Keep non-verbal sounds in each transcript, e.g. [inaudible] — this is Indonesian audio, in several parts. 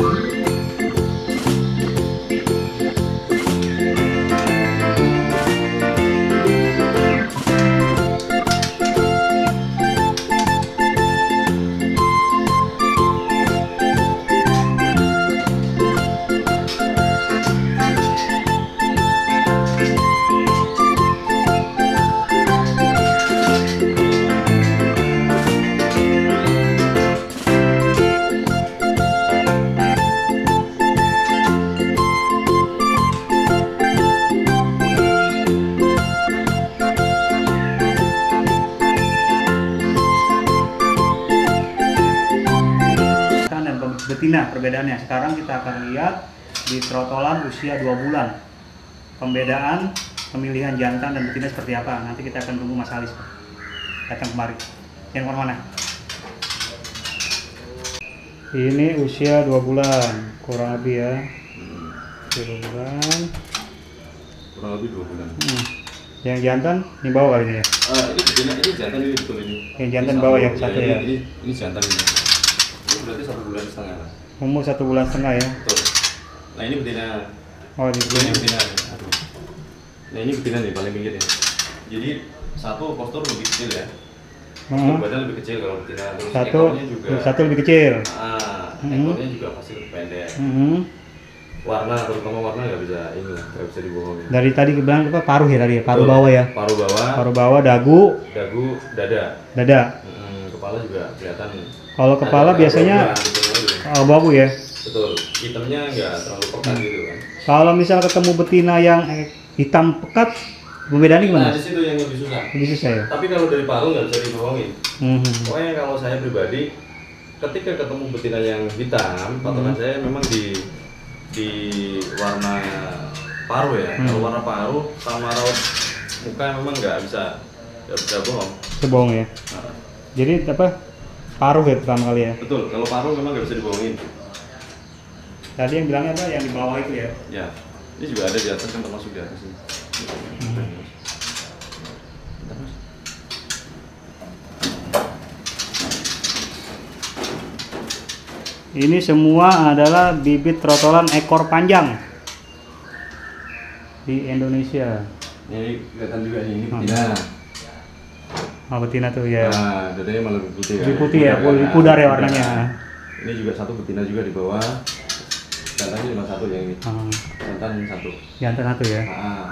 Kan betina perbedaannya. Sekarang kita akan lihat di trotolan usia 2 bulan. Pembedaan pemilihan jantan dan betina seperti apa. Nanti kita akan tunggu Mas Alis datang kemari. Yang ke mana-mana. Ini usia 2 bulan, kurang lebih ya. 2 bulan. kurang lebih dua bulan. Hmm. Yang jantan di bawah kali ini ya. Ah, ini betina ini jantan ini betul ini. Yang jantan Ini bawah satu, ya, satu ini, ya. Ini, ini jantan ini. Ini berarti satu bulan setengah lah. Umur satu bulan setengah ya. Betul. Nah ini betina. Oh Ini betina. Aduh. Nah ini betina nih paling pinggir ya. Jadi satu postur lebih kecil ya. Hmm. badan lebih kecil kalau betina. Terus Satu, ekornya juga. satu lebih kecil. Ah, Hmm. ekornya juga pasti lebih pendek. Hmm. Warna terutama warna nggak bisa ini nggak bisa dibohongin. Dari tadi bilang apa paruh ya tadi ya, paruh Betul. bawah ya. Paruh bawah, Paruh bawah, dagu, dagu, dada. dada. Hmm, kepala juga kelihatan. Kalau kepala biasanya kan. abu-abu ya. Betul, hitamnya nggak terlalu pekat gitu kan. Kalau misal ketemu betina yang eh, hitam pekat, perbedaannya gimana? Nah, di situ yang lebih susah. Lebih susah ya. Tapi kalau dari paruh nggak bisa dibohongin. Hmm. Pokoknya kalau saya pribadi, ketika ketemu betina yang hitam, patokan saya memang di di warna paruh ya. Hmm. Kalau warna paruh sama raut muka memang nggak bisa nggak bisa bohong. Sebohong ya. Nah, Jadi apa? Paruh ya pertama kali ya. betul, kalau paruh memang nggak bisa dibohongin. Tadi yang bilangnya apa? Yang di bawah itu ya. Ya, ini juga ada di atas kan termasuk di atas ini. Ini semua adalah bibit trotolan ekor panjang di Indonesia. Ini kelihatan juga ini Hmm. Betina. Betina tuh ya. Nah, dadanya malah lebih putih kan. Lebih putih ya, Pudar, lebih kan? pudar ya Pudar. warnanya. Ini juga satu betina juga di bawah. Jantannya cuma satu yang ini. Hmm. Jantan satu. Jantan satu ya. Ah.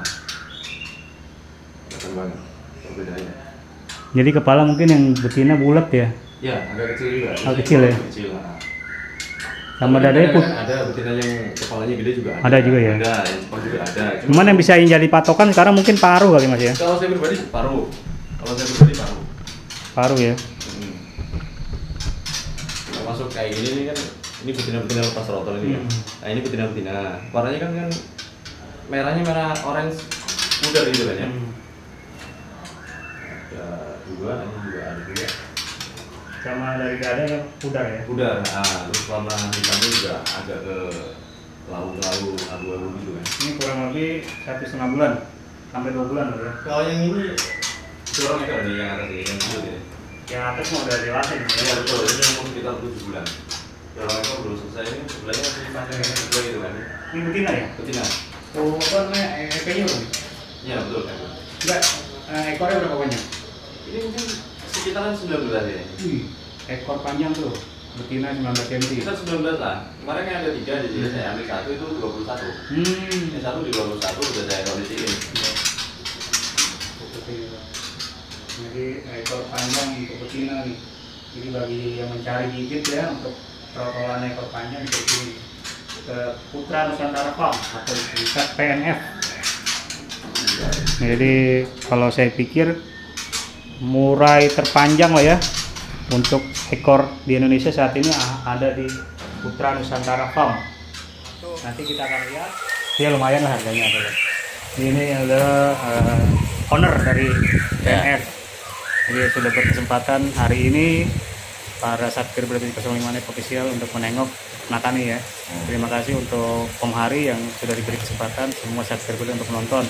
Kelihatan banget perbedaannya. Jadi kepala mungkin yang betina bulat ya. Ya, agak kecil juga. Agak kecil ya? Kecil. ah. Sama dadanya put. Ada betina yang kepalanya gede juga ada. Ada juga ya? Ada, yang juga ada. Cuma Cuman yang bisa jadi patokan sekarang mungkin paruh kali mas ya. kalau saya pribadi paruh. Kalau saya pribadi paruh. Paruh ya. Hmm. Termasuk kayak gini nih kan, ini betina-betina lepas rotol ini kan. Hmm. Nah ini betina-betina. Warnanya kan kan merahnya merah orange pudar gitu kan ya. Hmm. Ada dua, ini juga ada dua. Sama dari dada yang pudar ya. Pudar. Nah, terus warna hitamnya juga agak ke lalu-lalu abu-abu gitu kan. Ini kurang lebih satu setengah bulan sampai dua bulan ya. Kalau yang ini dorong ekor nih yang atas ini, yang kecil ini. Yang atas mah udah dewasa. Ya betul, ini umur sekitar 7 bulan. Dorong ekor belum selesai ini sebelahnya masih panjang kayak sebelah gitu kan. Ini betina ya. Betina. Oh apa namanya EP-nya belum? Iya betul kan. Enggak. eh, ekornya berapa banyak? Ini mungkin sekitaran 19 ya. Wih, ekor panjang tuh. Betina 19 cm. Kita 19 lah. Kemarin kan ada tiga jadi saya ambil satu itu 21. Hmm. Yang satu di 21 udah saya kondisiin. Jadi ekor panjang untuk betina nih. Jadi bagi yang mencari bibit ya untuk trotolan ekor panjang sini ke Putra Nusantara Farm atau disingkat PNF. Jadi kalau saya pikir murai terpanjang lah ya untuk ekor di Indonesia saat ini ada di Putra Nusantara Farm. Nanti kita akan lihat. Ya lumayan lah harganya. Ini adalah eh, owner dari. Jadi sudah berkesempatan hari ini para satker berarti 05 Net official untuk menengok Nakani ya. Terima kasih untuk Om Hari yang sudah diberi kesempatan semua satker untuk menonton.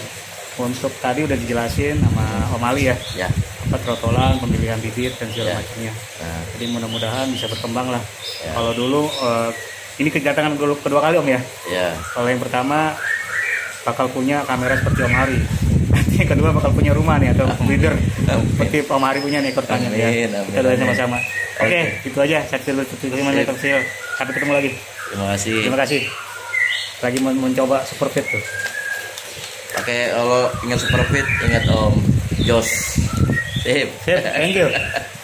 Untuk tadi udah dijelasin sama Om Ali ya, Ya. apa trotolan, pemilihan bibit dan segala Ya. macamnya. Nah, Jadi mudah-mudahan bisa berkembang lah. Ya. Kalau dulu eh, ini kedatangan gua kedua kali Om ya. Ya. Kalau yang pertama bakal punya kamera seperti Om Hari. Yang kedua bakal punya rumah nih atau leader seperti Om Hari punya nih ikut tanya ya. Kita doain sama-sama. Oke, Oke. itu aja. Sakti dulu, terima kasih. Sampai ketemu lagi. Terima kasih. Terima kasih. Lagi men- mencoba super fit tuh. Oke, kalau ingat super fit, ingat Om Jos. Sip. Sip, thank you. [laughs]